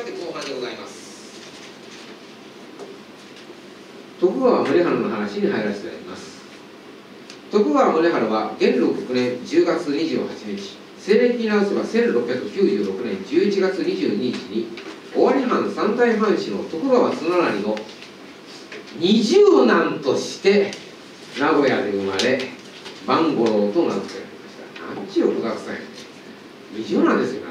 さて後半でございます。徳川宗春の話に入らせていただきます。徳川宗春は元禄9年10月28日西暦に直せば1696年11月22日に尾張藩三代藩士の徳川綱成の二十男として名古屋で生まれ万五郎と名付けられました。何ちゅう子だくさん二十男ですよ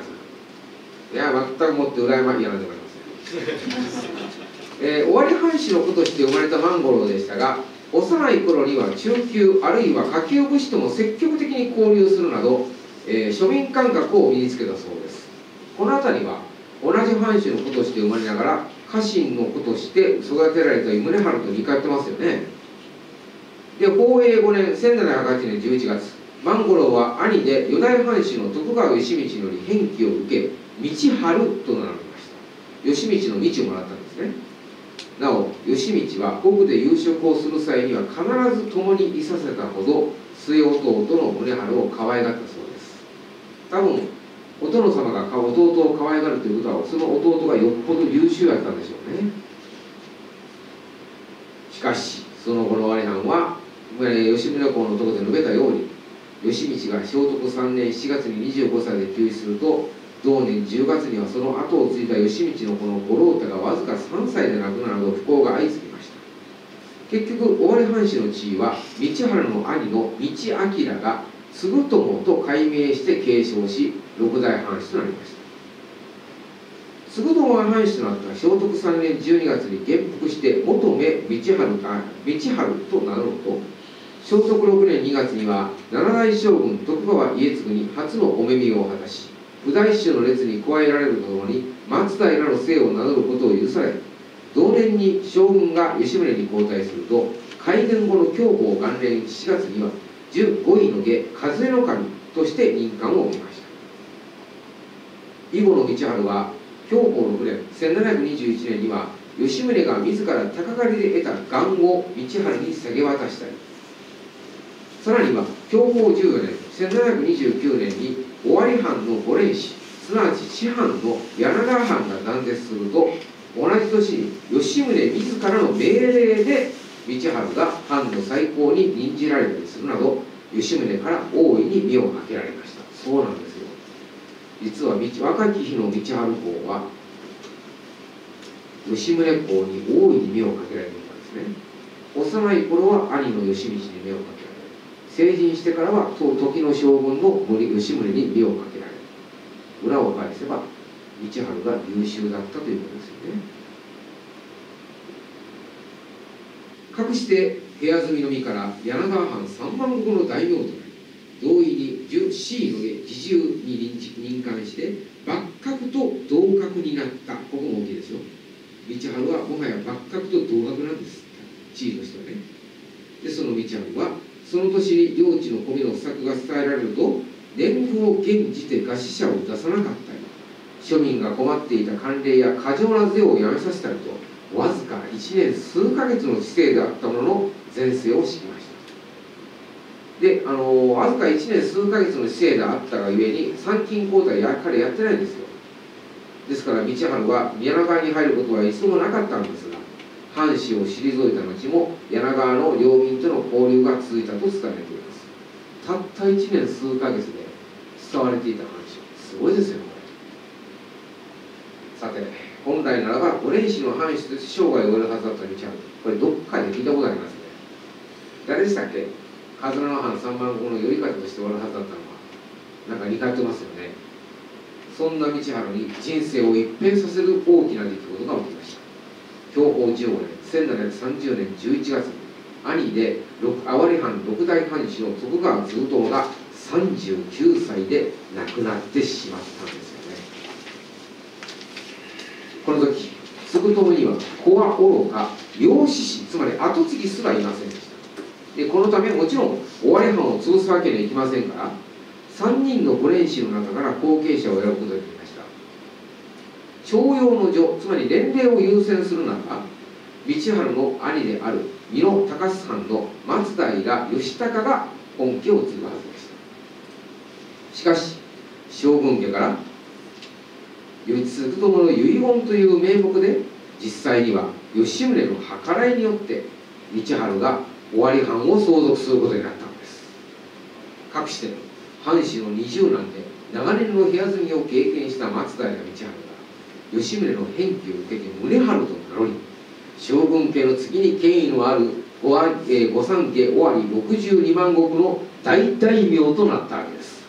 いや全くもって羨ましいやなんでございます えー、尾張藩士の子として生まれた万五郎でしたが幼い頃には中級あるいは下級武士とも積極的に交流するなど、えー、庶民感覚を身につけたそうです。この辺りは同じ藩士の子として生まれながら家臣の子として育てられた宗春と似通ってますよね。で宝永5年1708年11月万五郎は兄で四代藩士の徳川義道より返記を受け道春と名乗りました。義道の道をもらったんですね。なお義道は国で夕食をする際には必ず共にいさせたほど末弟の宗春を可愛がったそうです。多分お殿様が弟を可愛がるということはその弟がよっぽど優秀やったんでしょうね。しかしその後の我藩は吉宗公のところで述べたように義道が聖徳3年7月に25歳で急死すると同年10月にはその後を継いだ義道のこの五郎太がわずか3歳で亡くなるなど不幸が相次ぎました。結局尾張藩士の地位は道春の兄の道明が継友と改名して継承し六代藩士となりました。継友が藩士となった聖徳3年12月に元服して元目道春あ道春と名乗ると聖徳6年2月には七代将軍徳川家継に初のお目見を果たし右大師の列に加えられるとともに松平の姓を名乗ることを許され同年に将軍が吉宗に交代すると開元後の享保元年7月には15位の下和江の神として任官を受けました。以後の道春は享保6年1721年には吉宗が自ら高狩りで得た願を道春に下げ渡したり。さらには享保14年1729年に尾張藩の五連氏すなわち師範の柳川藩が断絶すると同じ年に吉宗自らの命令で道春が藩の最高に任じられたりするなど吉宗から大いに身をかけられました。そうなんですよ。実は若き日の道春公は吉宗公に大いに目をかけられていたんですね。幼い頃は兄の義道に目をかけ成人してからは時の将軍の森吉宗に目をかけられる。裏を返せば道春が優秀だったということですよね。かくして部屋住みの身から柳川藩三万石の大名となり同意に十 C の下自重に任官して幕閣と同格になった。ここも大きいですよ。道春はもはや幕閣と同格なんです。地位としてはね。でその道春はその年に領地の米の不作が伝えられると年貢を減じて餓死者を出さなかったり庶民が困っていた慣例や過剰な税をやめさせたりとわずか1年数ヶ月の治世であったものの前世を敷きました。であのわずか1年数ヶ月の治世であったがゆえに参勤交代や彼やってないんですよ。ですから道春は宮川に入ることは一度もなかったんです。藩士を退いた後も柳川の領民との交流が続いたと伝えられています。たった1年数ヶ月で伝われていた話。すごいですよこれ。さて本来ならば五連氏の藩士として生涯を終えるはずだった道春これどっかで聞いたことありますね。誰でしたっけ？風野藩三万石の頼方として終わるはずだったのは。なんか似通ってますよね。そんな道春に人生を一変させる大きな出来事が起きました。享保15年1730年11月。に兄で淡路藩六代藩主の徳川通東が39歳で亡くなってしまったんですよね。この時継友には子は愚か養子師つまり跡継ぎすらいませんでした。でこのためもちろん尾張藩を潰すわけにはいきませんから3人の五連氏の中から後継者を選ぶことに徴用の女つまり年齢を優先するならば道春の兄である美濃高須藩の松平義高が本家を継ぐはずでした。しかし将軍家から義継友の遺言という名目で実際には吉宗の計らいによって道春が尾張藩を相続することになったのです。かくして藩士の二十男で長年の部屋住みを経験した松平道春。吉宗の返記を受けて宗春と名乗り将軍家の次に権威のある御三家尾張62万石の大大名となったわけです。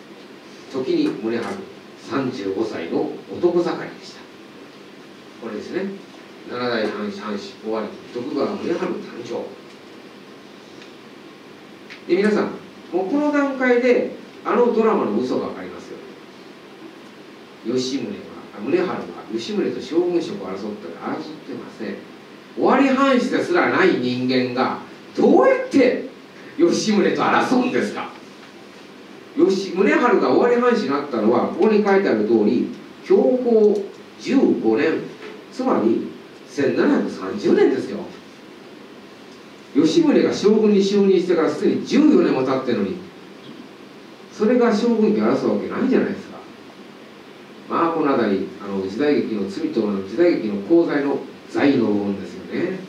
時に宗春35歳の男盛りでした。これですね。七代藩士藩士尾張徳川宗春誕生。で皆さんもうこの段階であのドラマの嘘が分かりますよ吉宗宗春は吉宗と将軍職を争って争ってません。尾張藩士ですらない人間がどうやって吉宗と争うんですか？吉宗春が尾張藩士になったのはここに書いてある通り享保15年つまり1730年ですよ。吉宗が将軍に就任してからすでに14年も経ってるのにそれが将軍家争うわけないじゃないですか。まあこの辺りあの時代劇の罪との時代劇の功罪の罪の部分ですよね。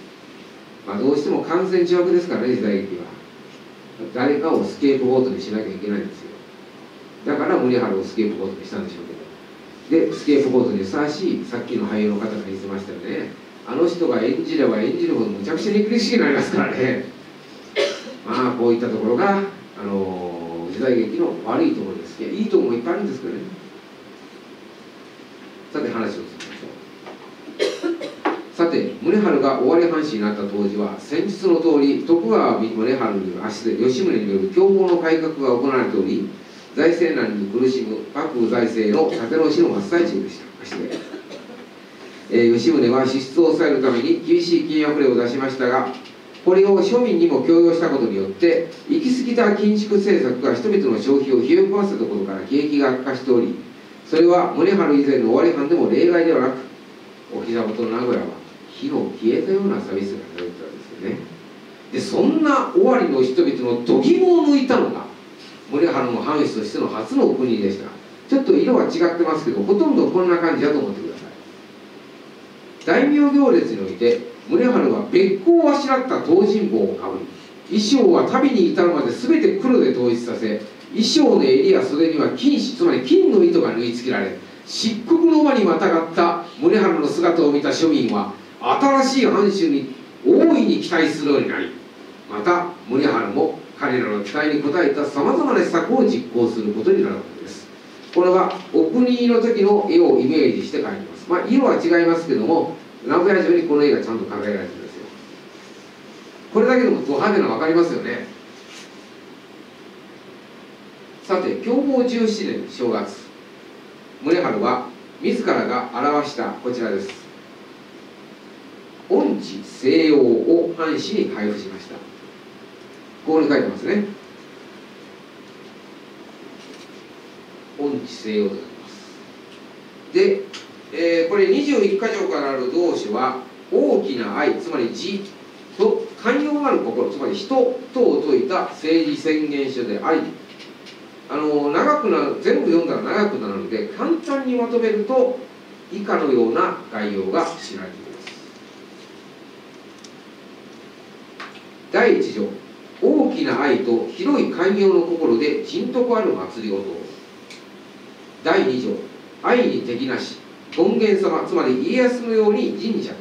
まあどうしても勧善懲悪ですからね時代劇は。誰かをスケープゴートにしなきゃいけないんですよ。だから宗春をスケープゴートにしたんでしょうけど。でスケープゴートにふさわしいさっきの俳優の方が言ってましたよね。あの人が演じれば演じるほどむちゃくちゃ憎らしくなりますからね。まあこういったところがあの時代劇の悪いところです。いやいいところもいっぱいあるんですけどね。さて話をさて宗春が尾張藩士になった当時は先日の通り徳川宗春による足で吉宗による享保の改革が行われており財政難に苦しむ幕府財政の立て直しの真っ最中でしたましてえー、吉宗は支出を抑えるために厳しい金額令を出しましたがこれを庶民にも強要したことによって行き過ぎた緊縮政策が人々の消費を冷え込ませたことから景気が悪化しておりそれは宗春以前の尾張藩でも例外ではなくお膝元の名古屋は火の消えたようなサービスがされてたんですよね。でそんな尾張の人々の度肝を抜いたのが宗春の藩主としての初のお国でした。ちょっと色は違ってますけどほとんどこんな感じだと思ってください。大名行列において宗春は別行をあしらった東尋坊をかぶり衣装は旅に至るまで全て黒で統一させ衣装の襟や袖には金糸つまり金の糸が縫い付けられ漆黒の馬にまたがった宗春の姿を見た庶民は新しい藩主に大いに期待するようになりまた宗春も彼らの期待に応えたさまざまな施策を実行することになるわけです。これはお国の時の絵をイメージして書いてます。まあ色は違いますけども名古屋中にこの絵がちゃんと考えられてるんですよ。これだけでもド派手なの分かりますよね。さて享保17年正月。宗春は自らが表したこちらです。恩知西洋を藩士に配布しました。ここに書いてますね。恩知西洋と書きます。で、えー、これ21箇条からある動詞は大きな愛つまり字と寛容なる心つまり人とを説いた政治宣言書でありあの長くなる全部読んだら長くなるので簡単にまとめると以下のような概要が知られています。第1条。大きな愛と広い寛容の心で人徳ある祭りごと第2条。愛に敵なし権現様つまり家康のように神社で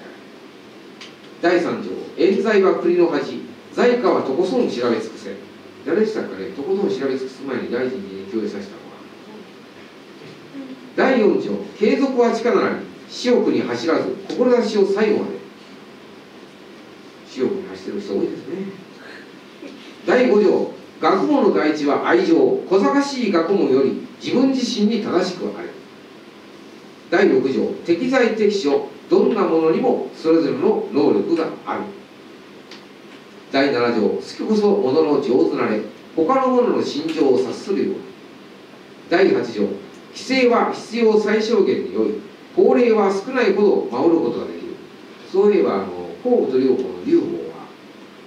ある。第3条。冤罪は国の恥罪過はとこそん調べ尽くせ。誰でしたかねとことん調べ尽くす前に大臣に共有させたのは。第4条継続は力なり私欲に走らず志を最後まで。私欲に走ってる人多いですね。第5条学問の第一は愛情小賢しい学問より自分自身に正しくあれ。第6条適材適所どんなものにもそれぞれの能力がある。第7条好きこそものの上手なれ他の者の心情を察するよう。に第8条規制は必要最小限によい法令は少ないほど守ることができる。そういえばあの皇武と両方の劉邦は、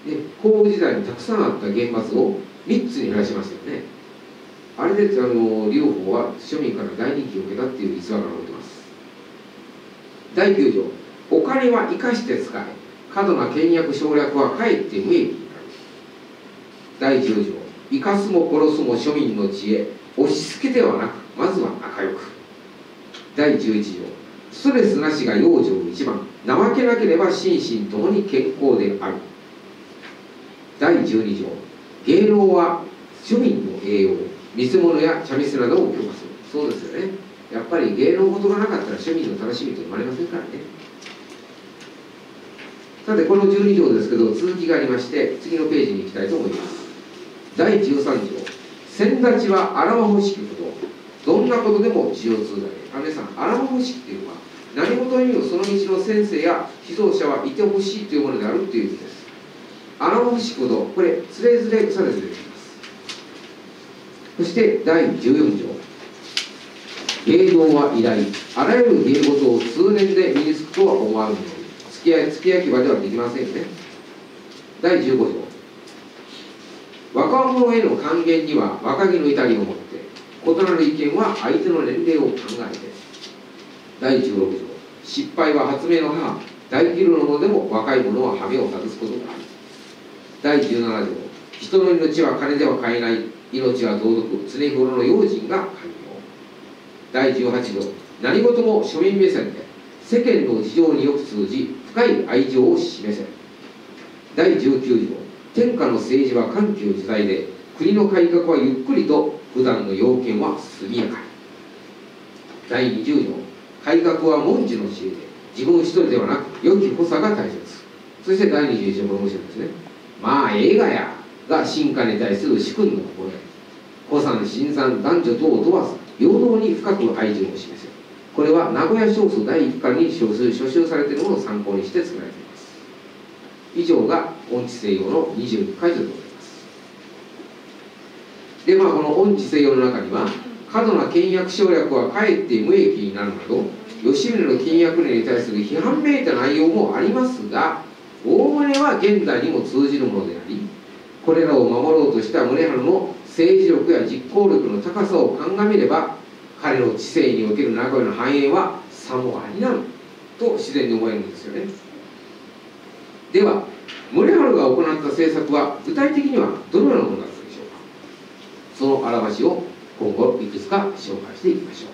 ね、皇武時代にたくさんあった原発を3つに減らしましたよね。あれであの劉邦は庶民から大人気を受けたっていう逸話が残ってます。第9条お金は生かして使い過度な倹約省略はかえって無益になる第10条生かすも殺すも庶民の知恵押し付けではなくまずは仲良く。第11条ストレスなしが養生一番怠けなければ心身ともに健康である。第12条芸能は庶民の栄養見せ物や茶店などを強化する。そうですよね。やっぱり芸能事がなかったら庶民の楽しみと生まれませんからね。さてこの12条ですけど続きがありまして次のページに行きたいと思います。第13条。先立ちはあらわ欲しきこと。どんなことでも使用通だね。皆さんあらわ欲しきっていうのは何事にもその道の先生や指導者はいてほしいというものであるという意味です。あらわ欲しきこと。これつれづれ腐れずれてきます。そして第14条。芸能は偉大。あらゆる芸事を数年で身につくとは思わぬ付き合い付き合い場ではできませんよね。第15条。若者への還元には若気の至りをもって異なる意見は相手の年齢を考えて。第16条。失敗は発明の母。大規模のものでも若い者は羽目を外すことがある。第17条。人の命は金では買えない。命は道徳常日頃の用心が寛容第18条。何事も庶民目線で世間の事情によく通じ深い愛情を示せ第19条。天下の政治は緩急自在で国の改革はゆっくりと普段の要件は速やかに。第20条。改革は文字の知恵で自分一人ではなく良き補佐が大切。そして第21条も面白いですね。まあ映画やが進化に対する主君の心得。古参新参男女等を問わず平等に深く愛情を示せこれは名古屋小数第1巻に書集書集されているものを参考にして作られています。以上が音痴西洋の22回でございます。でまあこの音痴西洋の中には過度な倹約省略はかえって無益になるなど吉宗の倹約令に対する批判めいた内容もありますがおおむねは現代にも通じるものでありこれらを守ろうとした宗春の政治力や実行力の高さを鑑みれば彼の知性における名古屋の繁栄はさもありなのと自然に思えるんですよね。では宗春が行った政策は具体的にはどのようなものだったでしょうか。その表しを今後いくつか紹介していきましょう。